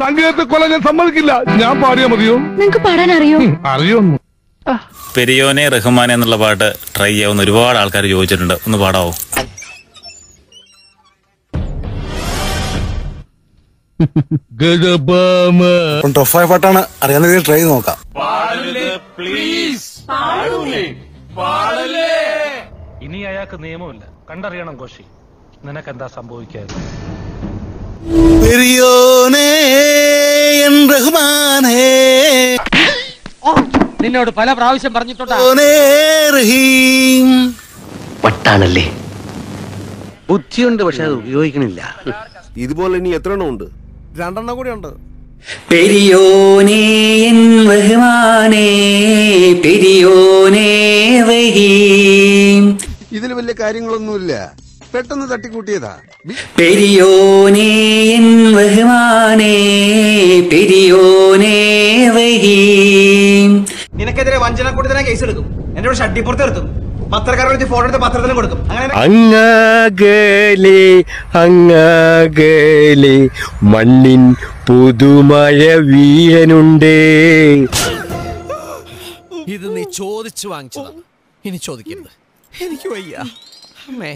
സംഗീതത്തെ കൊല്ലാൻ ഞാൻ സമ്മതിക്കില്ല. ഞാൻ പാടിയാ മതിയോ? നിങ്ങക്ക് പാടാൻ അറിയോ അറിയോന്നു. പെരിയോനെ റഹ്മാനെ എന്നുള്ള പാട്ട് ട്രൈ ചെയ്യാവുന്ന ഒരുപാട് ആൾക്കാർ ചോദിച്ചിട്ടുണ്ട്. ഒന്ന് പാടാവോ? ടഫായ പാട്ടാണ്. അറിയാവുന്ന രീതിയിൽ ട്രൈ ചെയ്ത് നോക്കാം. ഇനി അയാൾക്ക് നിയമമില്ല. കണ്ടറിയണം കോശി. നിനക്കെന്താ സംഭവിക്കാതെ പെരിയോനേ നിന്നോട് പല പ്രാവശ്യം പറഞ്ഞിട്ടുണ്ടല്ലേ വട്ടാണല്ലേ? ബുദ്ധിയുണ്ട് പക്ഷെ അത് ഉപയോഗിക്കണില്ല. ഇതുപോലെ ഇനി എത്ര എണ്ണം ഉണ്ട്? രണ്ടെണ്ണം കൂടെ ഉണ്ട്. പെരിയോനേ എൻ റഹ്മാനേ പെരിയോനേ റഹീം. ഇതിൽ വലിയ കാര്യങ്ങളൊന്നുമില്ല. പെട്ടെന്ന് തട്ടിക്കൂട്ടിയതാ. പെരിയോനേ എൻ റഹ്മാനേ പെരിയോനേ റഹീം. നിനക്കെതിരെ വഞ്ചന കൊടുത്തതിനെ കേസ് എടുക്കും. എന്റെ കൂടെ ഷട്ടിപ്പുറത്ത് നിർത്തും. പത്രക്കാരെ വിളിച്ച് ഫോട്ടോ എടുത്ത് പത്രത്തിലും കൊടുക്കും. അങ്ങനെ അങ്ങകലെ അങ്ങകലെ മണ്ണിൻ പുതുമഴ വീഴനുണ്ടേ. ഇത് നീ ചോദിച്ചു വാങ്ങിച്ചതാണ് ഇനി ചോദിക്കരുത്. എനിക്ക് വയ്യ. അമ്മേ.